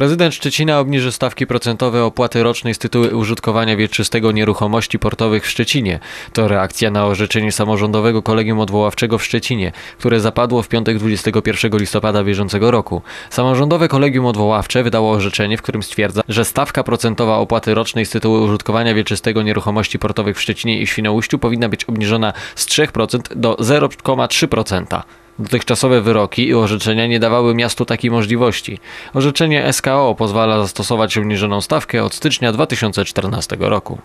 Prezydent Szczecina obniży stawki procentowe opłaty rocznej z tytułu użytkowania wieczystego nieruchomości portowych w Szczecinie. To reakcja na orzeczenie samorządowego kolegium odwoławczego w Szczecinie, które zapadło w piątek 21 listopada bieżącego roku. Samorządowe kolegium odwoławcze wydało orzeczenie, w którym stwierdza, że stawka procentowa opłaty rocznej z tytułu użytkowania wieczystego nieruchomości portowych w Szczecinie i Świnoujściu powinna być obniżona z 3% do 0,3%. Dotychczasowe wyroki i orzeczenia nie dawały miastu takiej możliwości. Orzeczenie SKO pozwala zastosować obniżoną stawkę od stycznia 2014 roku.